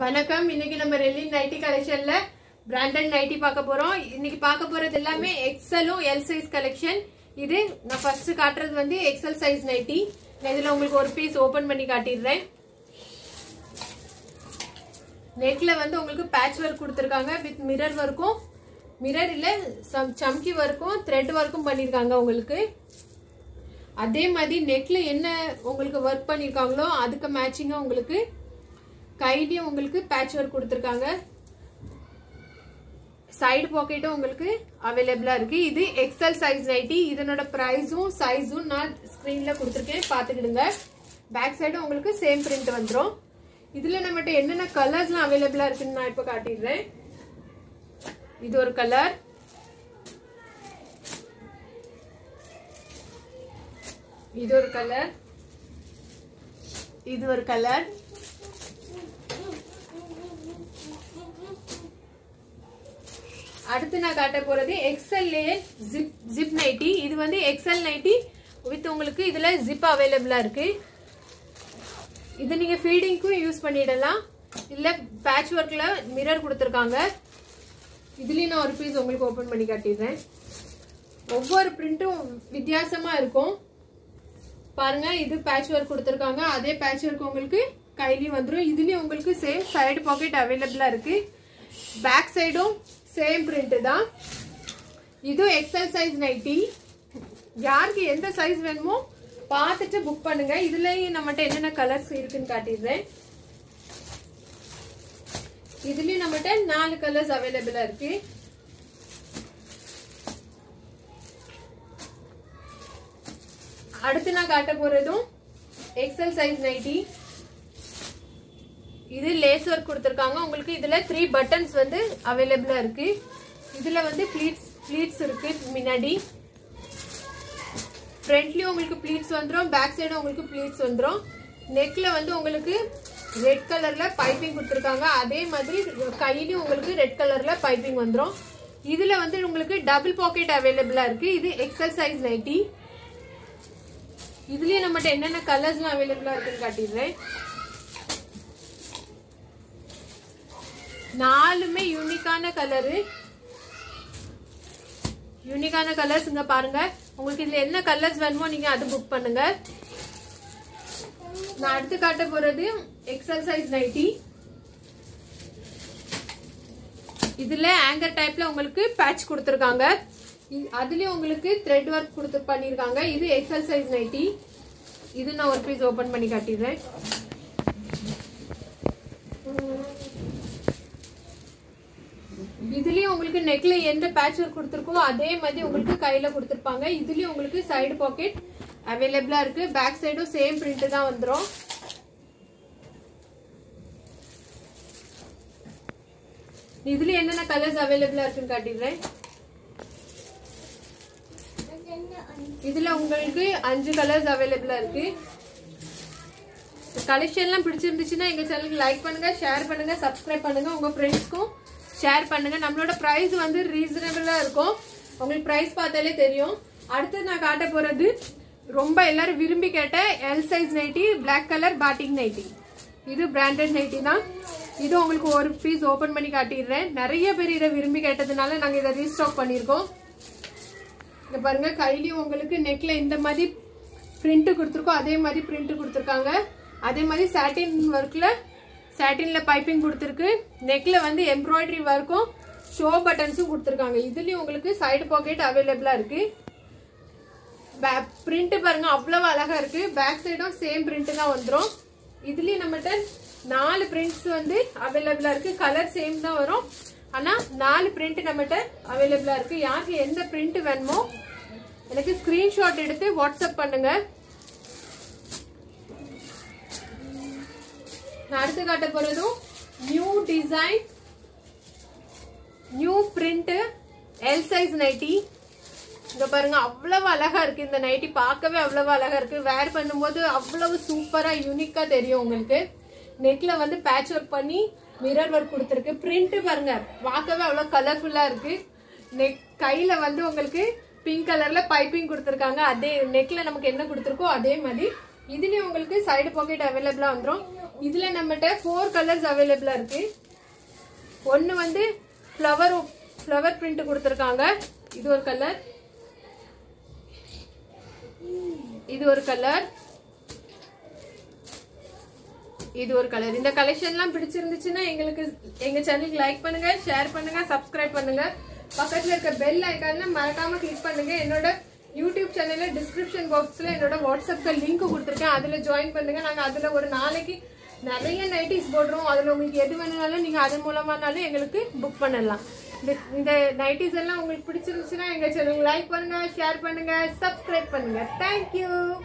வணக்கம். இன்னைக்கு நம்ம ரெல்லி நைட்டி கலெக்ஷன்ல பிராண்டட் நைட்டி பார்க்க போறோம். இன்னைக்கு பார்க்க போறது எல்லாமே எக்ஸலும் எல் சைஸ் கலெக்ஷன் இது நான் ஃபர்ஸ்ட் காட்டுறது வந்து எக்ஸல் சைஸ் நைட்டி நான் இதுல உங்களுக்கு ஒரு பீஸ் ஓபன் பண்ணி காட்டிடுறேன். நெக்ல வந்து உங்களுக்கு பேட்ச் ஒர்க் கொடுத்துருக்காங்க வித் மிரர் ஒர்க்கும் மிரர் இல்ல சம் சம்கி ஒர்க்கும் த்ரெட் ஒர்க்கும் பண்ணிருக்காங்க உங்களுக்கு. அதே மாதிரி நெக்ல என்ன உங்களுக்கு ஒர்க் பண்ணிருக்காங்களோ அதுக்கு மேட்சிங்கா உங்களுக்கு கையிலயும் உங்களுக்கு பேட்ச் ஒர்க் கொடுத்துருக்காங்க. சைடு பாக்கெட்டும் உங்களுக்கு அவைலபிளா இருக்கு. இது எக்ஸல் சைஸ் நைட்டி இதனோட பிரைஸும் சைஸும் நான் ஸ்கிரீன்ல கொடுத்துருக்கேன். பாத்துக்கிடுங்க பேக் சைடும் உங்களுக்கு சேம் பிரிண்ட் வந்துடும் இதுல நம்மகிட்ட என்னென்ன கலர்ஸ்லாம் அவைலபிளா இருக்குன்னு நான் இப்ப காட்டிடுறேன். இது ஒரு கலர் இது ஒரு கலர் இது ஒரு கலர் அடுத்து நான் காட்ட போறது XL layer zip zip nighty இது வந்து எக்ஸல் நைட்டி வித் உங்களுக்கு இதுல ஜிப் அவைலபிளா இருக்கு. இது நீங்க ஃபீடிங்க்கும் யூஸ் பண்ணிடலாம். இல்ல பேட்ச் ஒர்க்ல மிரர் கொடுத்துருக்காங்க. இதுலயும் நான் ஒரு பீஸ் உங்களுக்கு ஓபன் பண்ணி காட்டிடுறேன். ஒவ்வொரு பிரிண்ட்டும் வித்தியாசமா இருக்கும். பாருங்க இது பேட்ச் ஒர்க் கொடுத்துருக்காங்க. அதே பேட்ச் ஒர்க் உங்களுக்கு கையிலயும் வந்துடும் இதுலயும் உங்களுக்கு சேம் சைடு பாக்கெட் அவைலபிளா இருக்கு. பேக் சைடும் சேம் பிரிண்ட் தான். இதுவும் எக்ஸல் சைஸ் நைட்டி யாருக்கு எந்த சைஸ் வேணுமோ பார்த்துட்டு புக் பண்ணுங்க. இதுலயும் நம்மகிட்ட என்னென்ன கலர்ஸ் இருக்குன்னு காட்டிடுறேன். இதுலயும் நம்மகிட்ட நாலு கலர்ஸ் அவைலபிளா இருக்கு. அடுத்து நான் காட்ட போறதும் எக்ஸல் சைஸ் நைட்டி இது லேஸ் ஒர்க் கொடுத்துருக்காங்க. உங்களுக்கு இதில் த்ரீ பட்டன்ஸ் வந்து அவைலபிளாக இருக்குது இதில் வந்து ப்ளீட்ஸ் ப்ளீட்ஸ் இருக்குது முன்னாடி. ஃப்ரண்ட்லேயும் உங்களுக்கு ப்ளீட்ஸ் வந்துடும் பேக் சைடும் உங்களுக்கு ப்ளீட்ஸ் வந்துடும் நெக்கில் வந்து உங்களுக்கு ரெட் கலரில் பைப்பிங் கொடுத்துருக்காங்க. அதே மாதிரி கையிலையும் உங்களுக்கு ரெட் கலரில் பைப்பிங் வந்துடும் இதில் வந்து உங்களுக்கு டபுள் பாக்கெட் அவைலபிளாக இருக்குது இது எக்ஸல் சைஸ் நைட்டி இதுலேயே நம்மகிட்ட என்னென்ன கலர்ஸ்லாம் அவைலபிளாக இருக்குன்னு காட்டிடுறேன். நாலுமே யூனிக்கான கலரு யூனிக்கான கலர்ஸ் இங்க பாருங்க. உங்களுக்கு இதுல என்ன கலர்ஸ் வேணுமோ நீங்க அது புக் பண்ணுங்க. நான் அடுத்து காட்ட போறது எக்ஸல் சைஸ் நைட்டி இதுல ஆங்கர் டைப்ல உங்களுக்கு பேட்ச் கொடுத்துருக்காங்க. அதுலயும் உங்களுக்கு த்ரெட் ஒர்க் கொடுத்து பண்ணிருக்காங்க. இது எக்ஸல் சைஸ் நைட்டி இது நான் ஒரு பீஸ் ஓபன் பண்ணி காட்டிடுறேன். இதுலயும் உங்களுக்கு நெக்ல எந்த பேட்ச் ஒர்க் கொடுத்துருக்கோ அதே மாதிரி உங்களுக்கு கையில கொடுத்துருப்பாங்க. இதுலயும் உங்களுக்கு சைடு பாக்கெட் அவைலபிளா இருக்கு. பேக் சைடும் சேம் பிரிண்ட் தான் வந்துடும் இதுல என்னென்ன கலர்ஸ் அவைலபிளா இருக்குன்னு காட்டிடுறேன். இதுல உங்களுக்கு அஞ்சு கலர்ஸ் அவைலபிளா இருக்கு. கலெக்ஷன்லாம் பிடிச்சிருந்துச்சுன்னா எங்க சேனலுக்கு லைக் பண்ணுங்க ஷேர் பண்ணுங்க சப்ஸ்கிரைப் பண்ணுங்க. உங்க ஃப்ரெண்ட்ஸ்க்கும் ஷேர் பண்ணுங்க. நம்மளோட ப்ரைஸ் வந்து ரீசனபிளா இருக்கும். உங்களுக்கு ப்ரைஸ் பார்த்தாலே தெரியும். அடுத்து நான் காட்ட போறது ரொம்ப எல்லாரும் விரும்பி கேட்ட L size nighty black colour potting nighty இது பிராண்டட் நைட்டி தான். இது உங்களுக்கு ஒரு பீஸ் ஓபன் பண்ணி காட்டிடுறேன். நிறைய பேர் இதை விரும்பி கேட்டதுனால நாங்க இதை ரீஸ்டாக் பண்ணியிருக்கோம். இங்க பாருங்க கையிலயும் உங்களுக்கு நெக்ல இந்த மாதிரி பிரிண்ட் கொடுத்துருக்கோம். அதே மாதிரி பிரிண்ட் கொடுத்துருக்காங்க. அதே மாதிரி சாட்டின் ஒர்க்ல சேட்டினில் பைப்பிங் கொடுத்துருக்கு. நெக்கில் வந்து எம்ப்ராய்டரி ஒர்க்கும் ஷோ பட்டன்ஸும் கொடுத்துருக்காங்க. இதுலேயும் உங்களுக்கு சைடு பாக்கெட் அவைலபிளாக இருக்குது பிரிண்ட்டு பாருங்கள் அவ்வளோ அழகாக இருக்குது பேக் சைடும் சேம் பிரிண்ட்டு தான் வந்துடும் இதுலேயும் நம்மகிட்ட நாலு பிரிண்ட்ஸ் வந்து அவைலபிளாக இருக்குது கலர் சேம் தான் வரும். ஆனால் நாலு பிரிண்ட் நம்மகிட்ட அவைலபிளாக இருக்குது யாருக்கு எந்த பிரிண்ட் வேணுமோ எனக்கு ஸ்க்ரீன்ஷாட் எடுத்து வாட்ஸ்அப் பண்ணுங்கள் நான் அடுத்து காட்ட போறதும் new design new print L size nighty இங்க பாருங்க அவ்வளவு அழகா இருக்கு இந்த நைட்டி பார்க்கவே அவ்வளவு அழகா இருக்கு. வேர் பண்ணும்போது அவ்வளவு சூப்பரா யூனிக்கா தெரியும் உங்களுக்கு. நெக்ல வந்து பேட்ச் ஒர்க் பண்ணி மிரர் ஒர்க் கொடுத்துருக்கு. பிரிண்ட் பாருங்க பார்க்கவே அவ்வளவு கலர்ஃபுல்லா இருக்கு. நெக் கையில வந்து உங்களுக்கு பிங்க் கலர்ல பைப்பிங் கொடுத்துருக்காங்க. அதே நெக்ல நமக்கு என்ன கொடுத்துருக்கோ அதே மாதிரி. இதுலயும் உங்களுக்கு சைடு பாக்கெட் அவைலபிளா வந்துடும் இதில் நம்மகிட்ட ஃபோர் கலர்ஸ் அவைலபிளாக இருக்கு. ஒன்று வந்து ஃப்ளவர் ஃப்ளவர் பிரிண்ட் கொடுத்துருக்காங்க. இது ஒரு கலர் இது ஒரு கலர் இது ஒரு கலர் இந்த கலெக்ஷன்லாம் பிடிச்சிருந்துச்சுன்னா எங்களுக்கு எங்கள் சேனலுக்கு லைக் பண்ணுங்கள் ஷேர் பண்ணுங்கள் சப்ஸ்கிரைப் பண்ணுங்கள் பக்கத்தில் இருக்க பெல் ஐக்கான மறக்காமல் கிளிக் பண்ணுங்கள் என்னோட யூடியூப் சேனலில் டிஸ்கிரிப்ஷன் பாக்ஸில் என்னோட வாட்ஸ்அப்பில் லிங்க் கொடுத்துருக்கேன். அதில் ஜாயின் பண்ணுங்கள் நாங்கள் அதில் ஒரு நாளைக்கு நிறைய நைட்டிஸ் போடுறோம். அதில் உங்களுக்கு எது வேணுனாலும் நீங்கள் அது மூலமானாலும் எங்களுக்கு புக் பண்ணலாம். இந்த- இந்த நைட்டிஸ் எல்லாம் உங்களுக்கு பிடிச்சிருந்துச்சுன்னா எங்கள் சேனலுக்கு லைக் பண்ணுங்கள் ஷேர் பண்ணுங்கள் சப்ஸ்கிரைப் பண்ணுங்கள் தேங்க்யூ